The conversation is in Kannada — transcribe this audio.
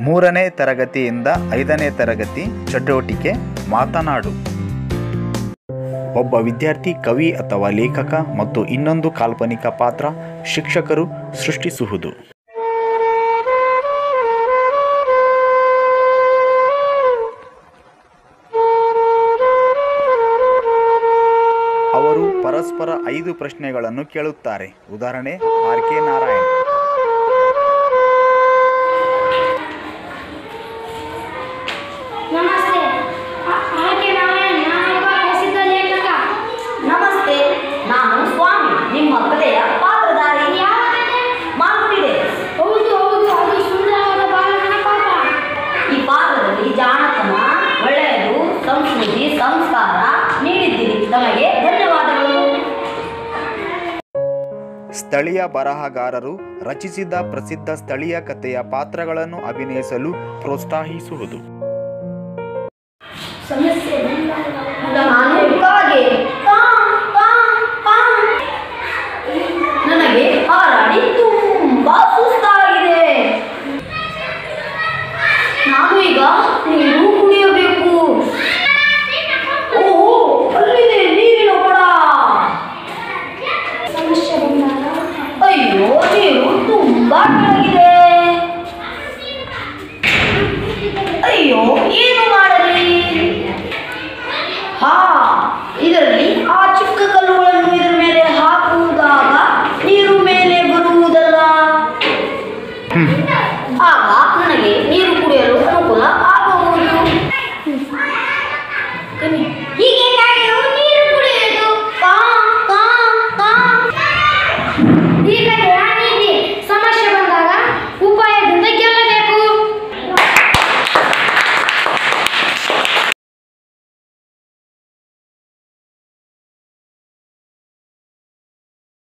ಮೂರನೇ ತರಗತಿಯಿಂದ ಐದನೇ ತರಗತಿ ಚಟುವಟಿಕೆ, ಮಾತನಾಡು. ಒಬ್ಬ ವಿದ್ಯಾರ್ಥಿ ಕವಿ ಅಥವಾ ಲೇಖಕ ಮತ್ತು ಇನ್ನೊಂದು ಕಾಲ್ಪನಿಕ ಪಾತ್ರ ಶಿಕ್ಷಕರು ಸೃಷ್ಟಿಸುವುದು. ಅವರು ಪರಸ್ಪರ ಐದು ಪ್ರಶ್ನೆಗಳನ್ನು ಕೇಳುತ್ತಾರೆ. ಉದಾಹರಣೆ ಆರ್ ಕೆ ನಾರಾಯಣ್. ನಮಸ್ತೆ. ಆಕೆ ನಾರಾಯಣ್ ನಾನೊಬ್ಬ ಪ್ರಸಿದ್ಧ ಲೇಖಕ. ನಮಸ್ತೆ ನಾನು ಸ್ವಾಮಿ. ನಿಮ್ಮ ಕಥೆಯ ಪಾತ್ರಧಾರಿ ಯಾವ ಕಥೆ? ಮಾಲ್ಗುಡಿ ಹೌದು ಹೌದು. ಅದು ಸುಂದರವಾದ ಬಾಲಕನ ಪಾಪ ಈ ಪಾತ್ರದಲ್ಲಿ ಜಾಣತನ ಒಳ್ಳೆಯದು ಸಂಸ್ಕೃತಿ ಸಂಸ್ಕಾರ ನೀಡಿದ್ದೀರಿ. ತಮಗೆ ಧನ್ಯವಾದಗಳು. ಸ್ಥಳೀಯ ಬರಹಗಾರರು ರಚಿಸಿದ ಪ್ರಸಿದ್ಧ ಸ್ಥಳೀಯ ಕಥೆಯ ಪಾತ್ರಗಳನ್ನು ಅಭಿನಯಿಸಲು ಪ್ರೋತ್ಸಾಹಿಸುವುದು. ಸಮಸ್ಯೆ ನಾನು ಕಾಗೆ. ಕಾ, ಕಾ, ಕಾ. ನನಗೆ ಹಾರಾಡಿ ತುಂಬಾ ಸುಸ್ತಾಗಿದೆ. ನಾನು ಈಗ ನೀರು ಕುಡಿಯಬೇಕು. ಓ ಅಲ್ಲಿದೆ ನೀರಿನ ಕೊಡ. ಸಮಸ್ಯೆ ಅಯ್ಯೋ ನೀರು ಕನ್ಯೆ ಹೀಗೆ